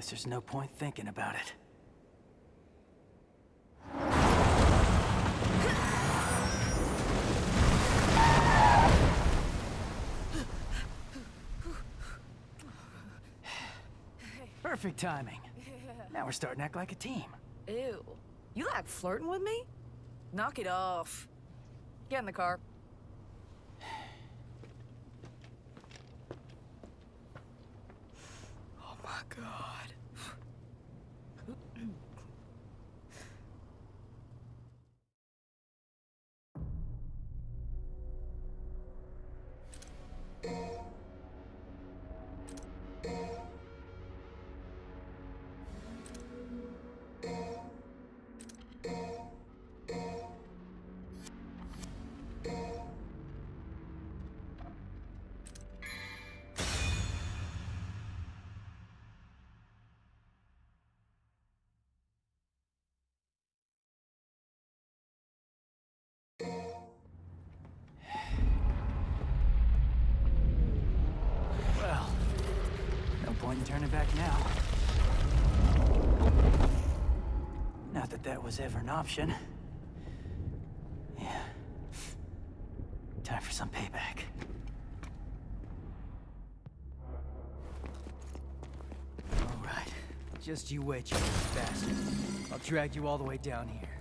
Guess there's no point thinking about it. Perfect timing. Now we're starting to act like a team. Ew. You like flirting with me? Knock it off. Get in the car. Turning back now. Not that that was ever an option. Yeah. Time for some payback. All right. Just you wait, you bastard. I'll drag you all the way down here.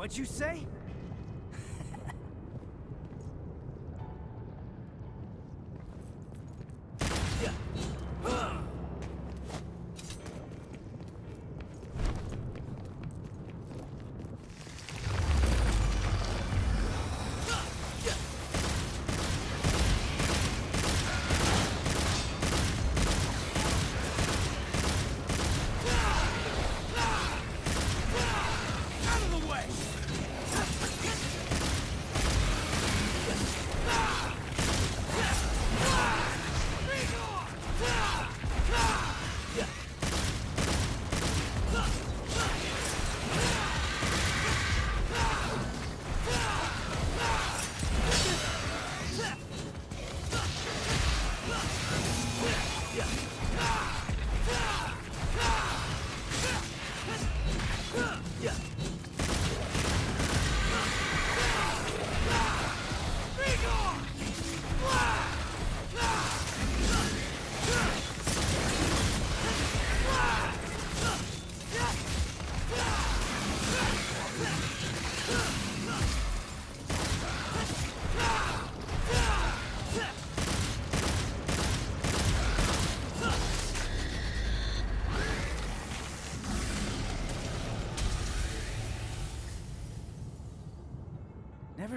What'd you say?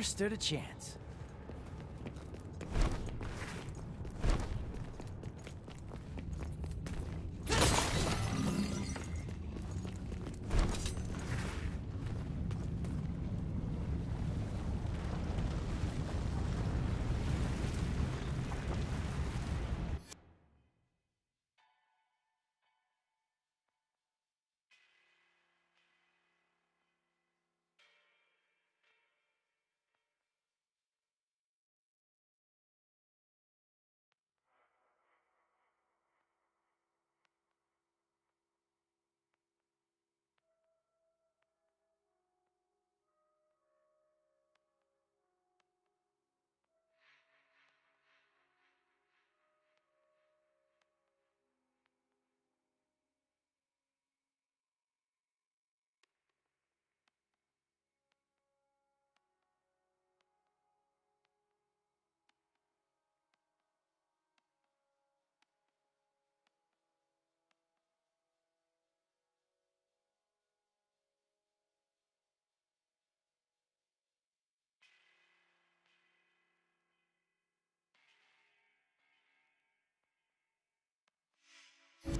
Stood a chance.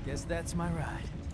Guess that's my ride.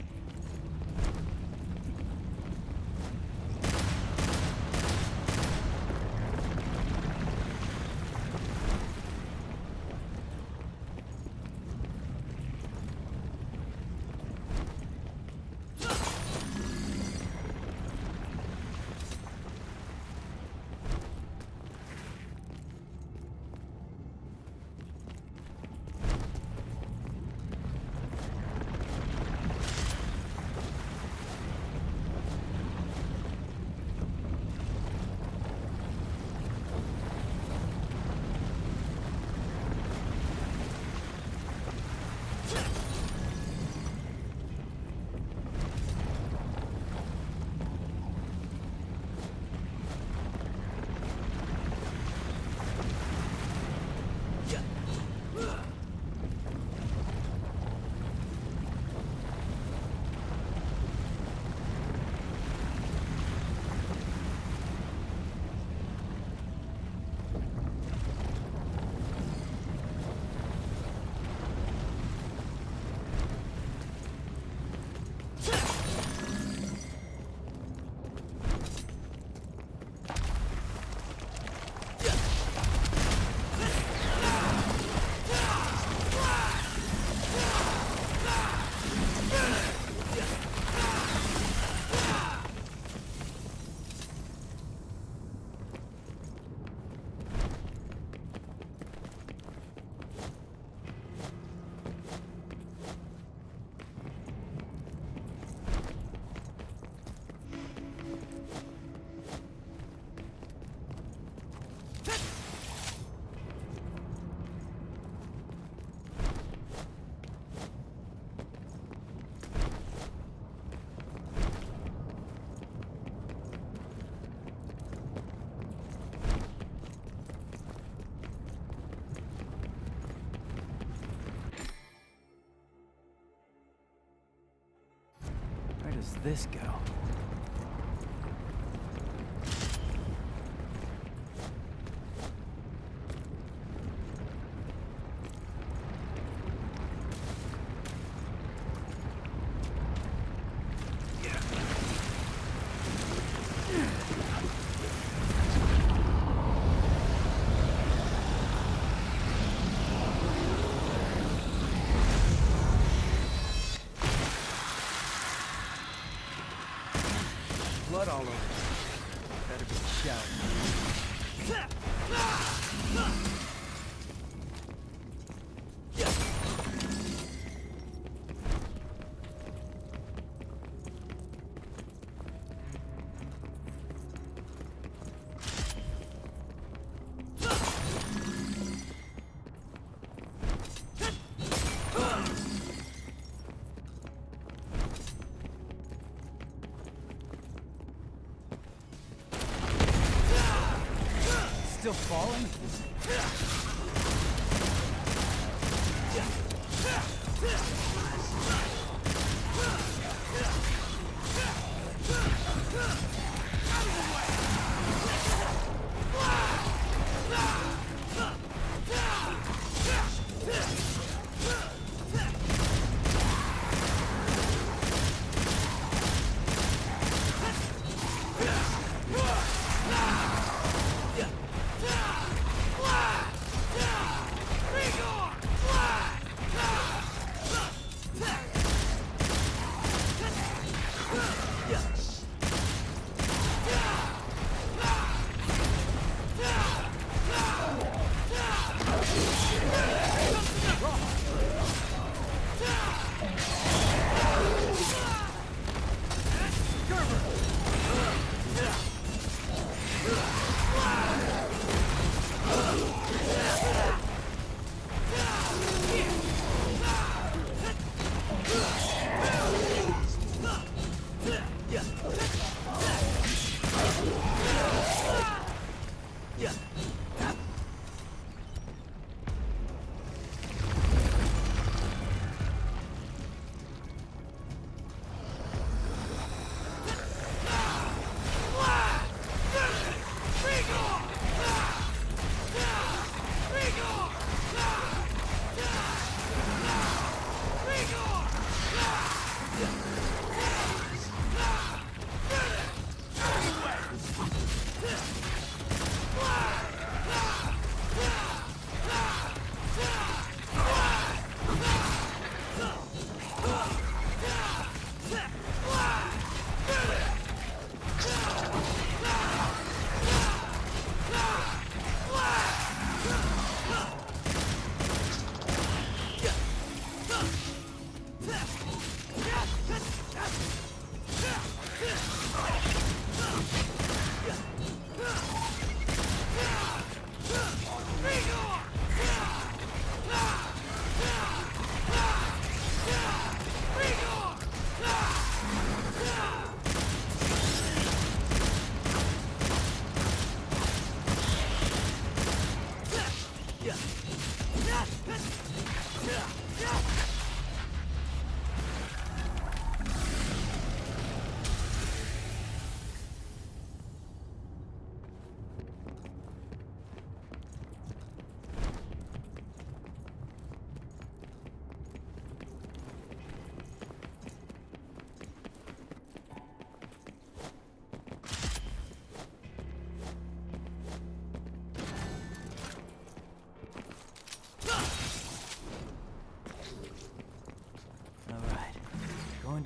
This go? Barolo. Still falling?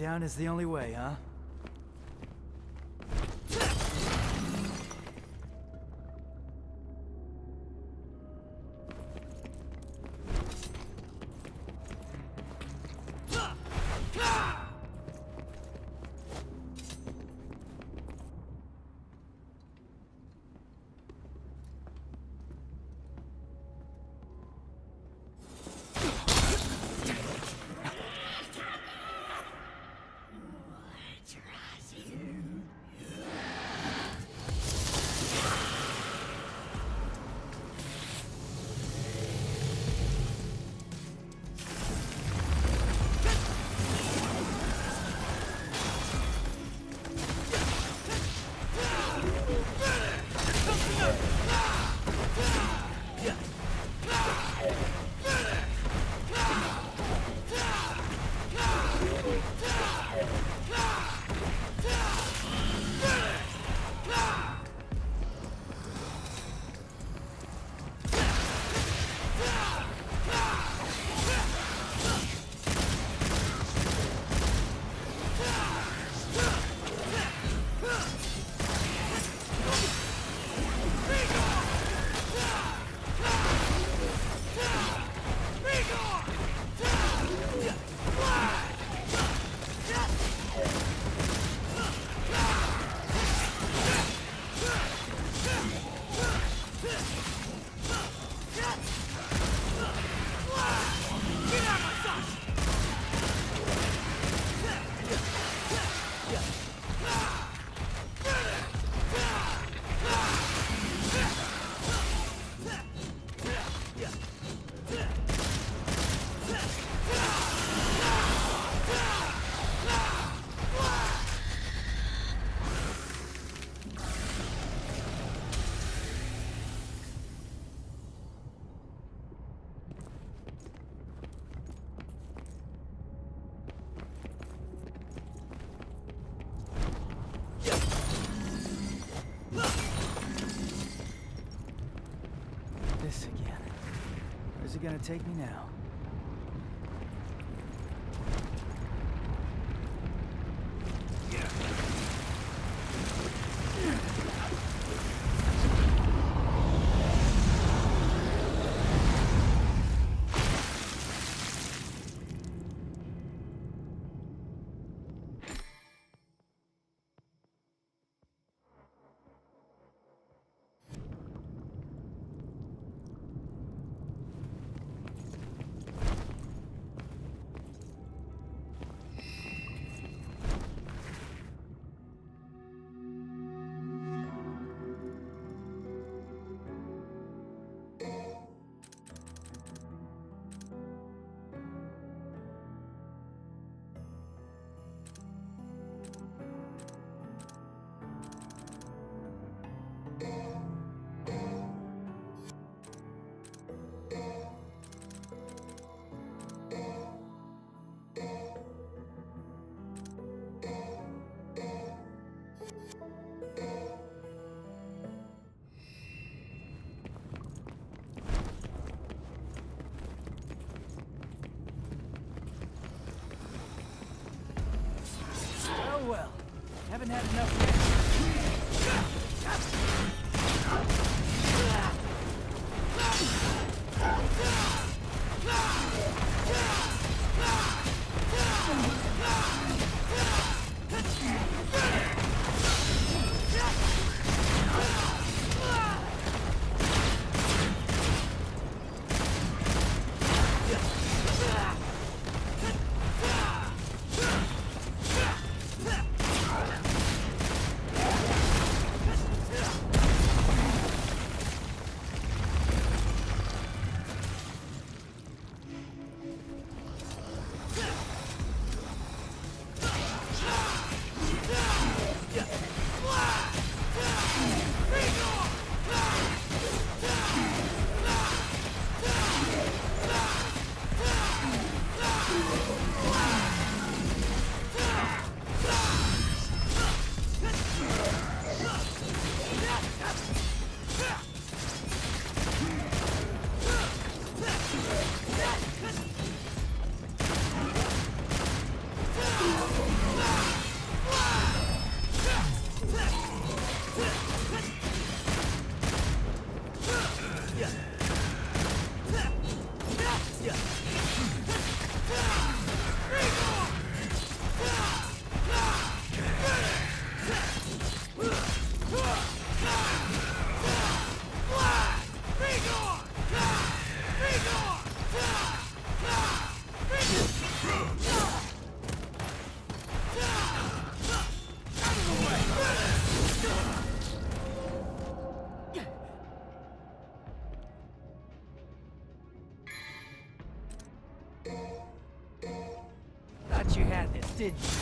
Down is the only way, huh? It gonna take me now? You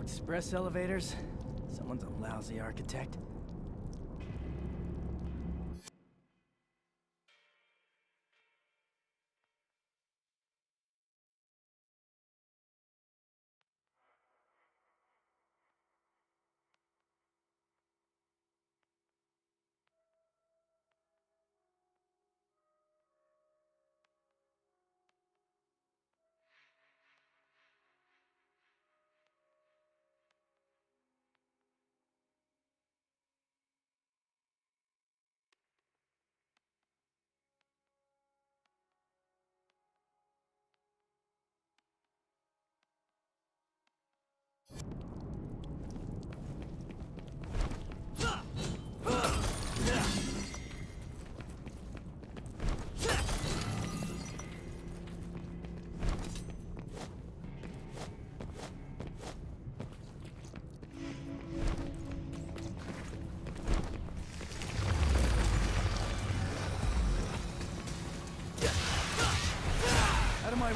express elevators? Someone's a lousy architect.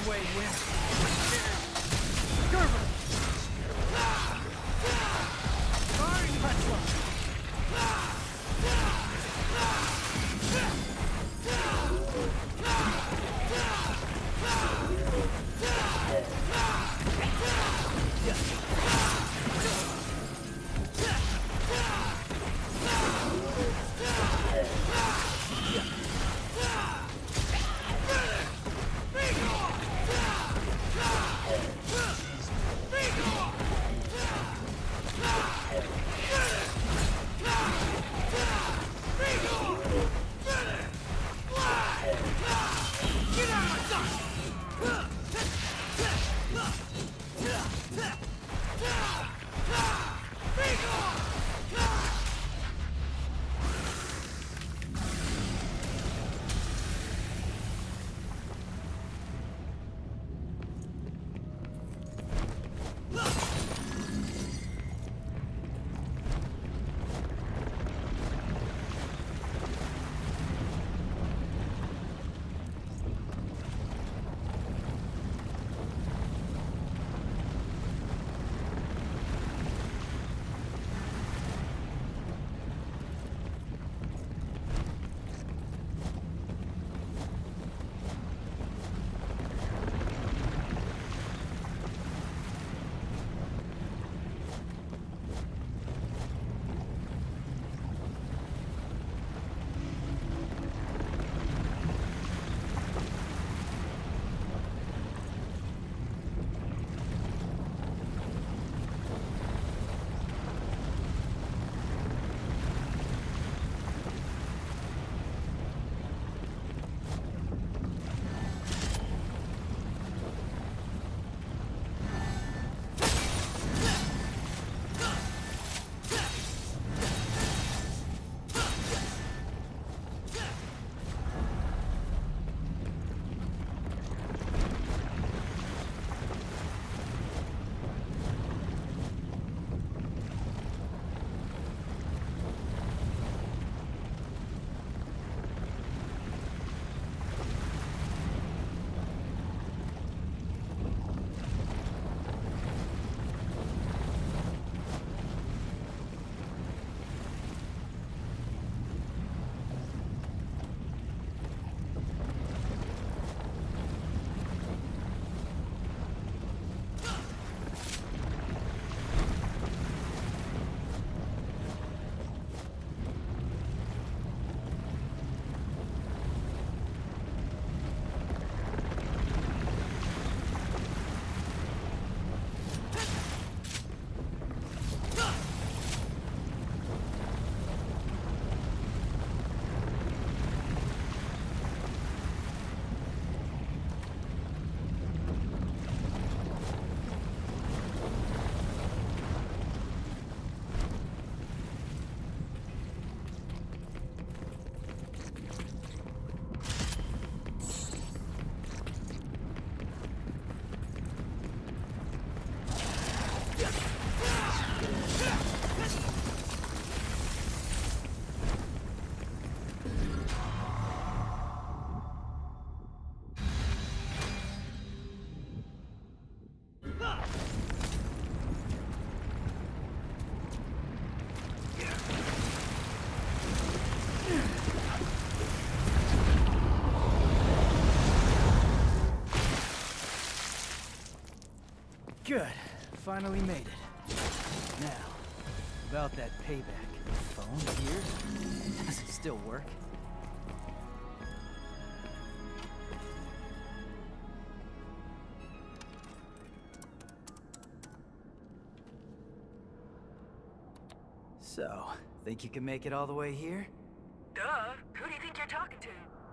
Way, Win. Finally made it. Now, about that payback. Phone here? Does it still work? So, think you can make it all the way here? Duh. Who do you think you're talking to?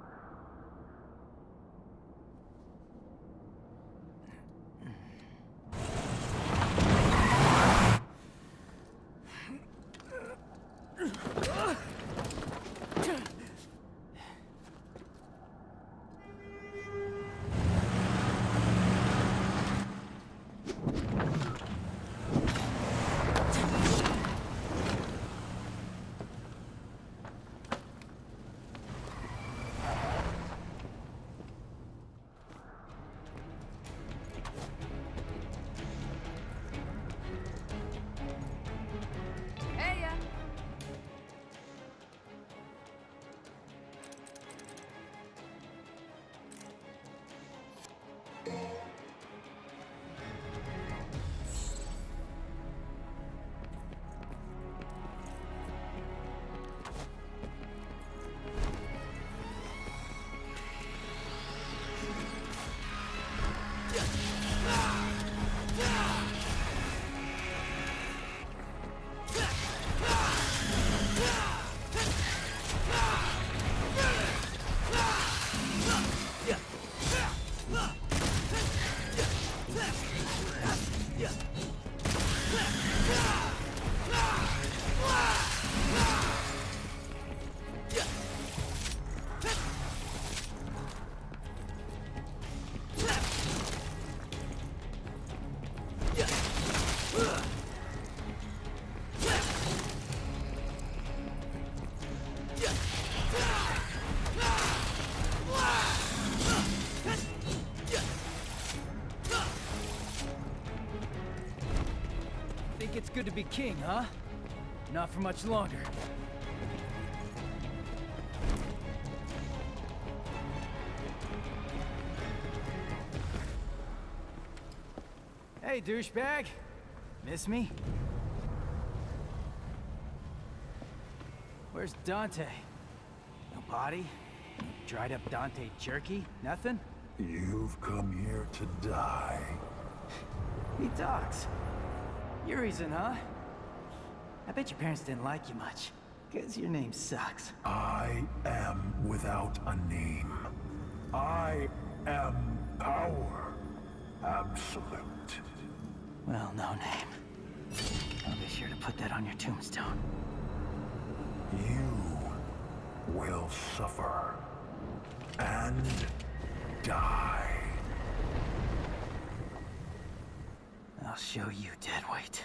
Good to be king, huh? Not for much longer. Hey, douchebag. Miss me? Where's Dante? No body? No dried up Dante jerky? Nothing? You've come here to die. He talks. Urizen, huh? I bet your parents didn't like you much. Cause your name sucks. I am without a name. I am power. Absolute. Well, no name. I'll be sure to put that on your tombstone. You will suffer. And die. I'll show you dead weight.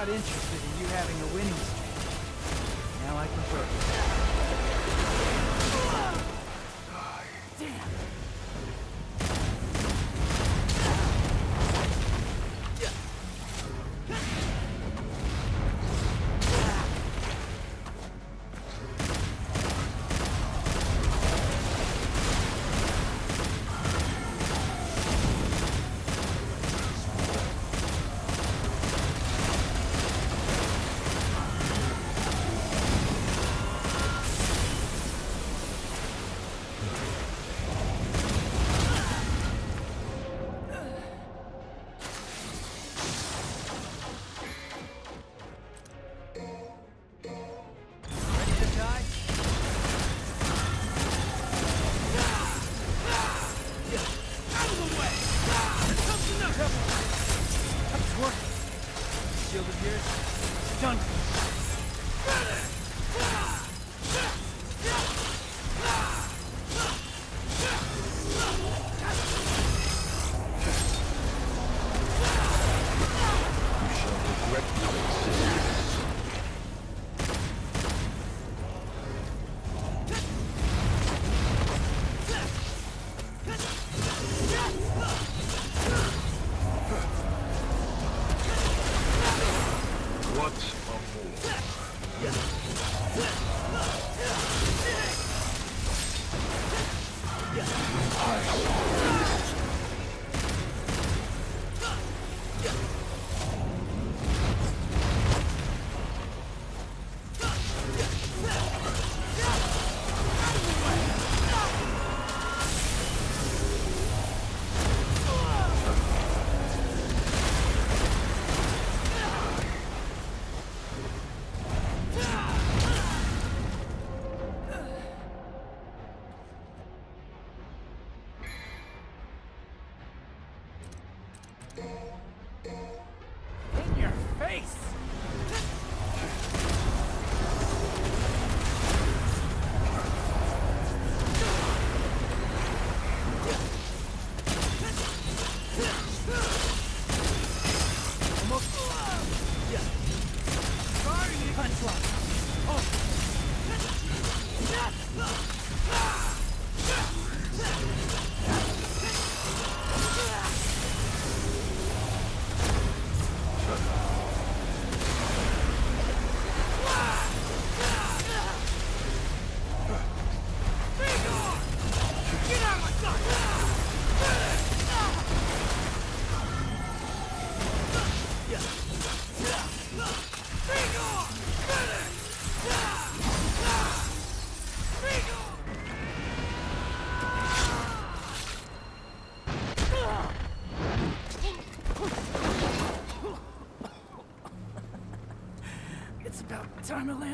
Not interested in you having a winning streak. Now I can prove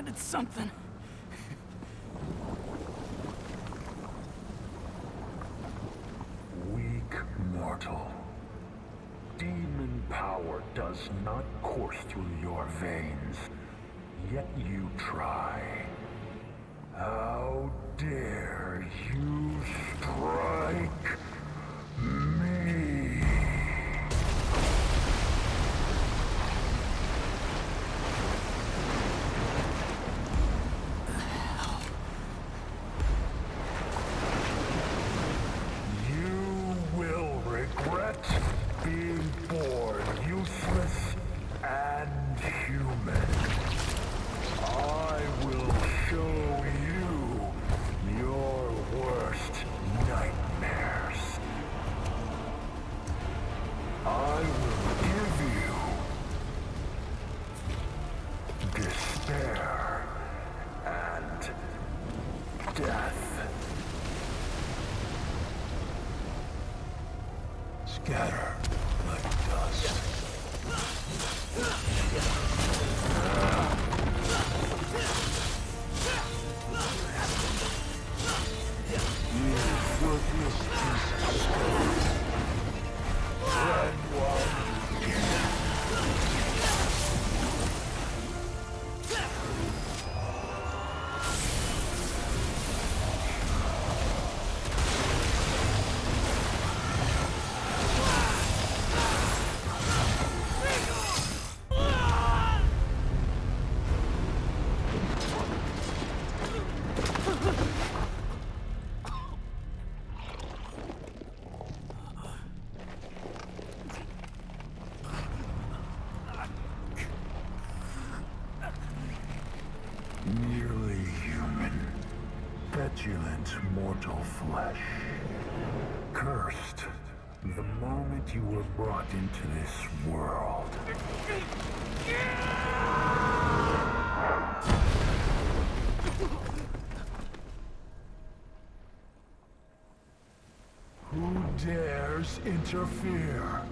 landed something. Weak mortal. Demon power does not course through your veins, yet you try. How dare you strike petulant mortal flesh. Cursed the moment you were brought into this world. Who dares interfere?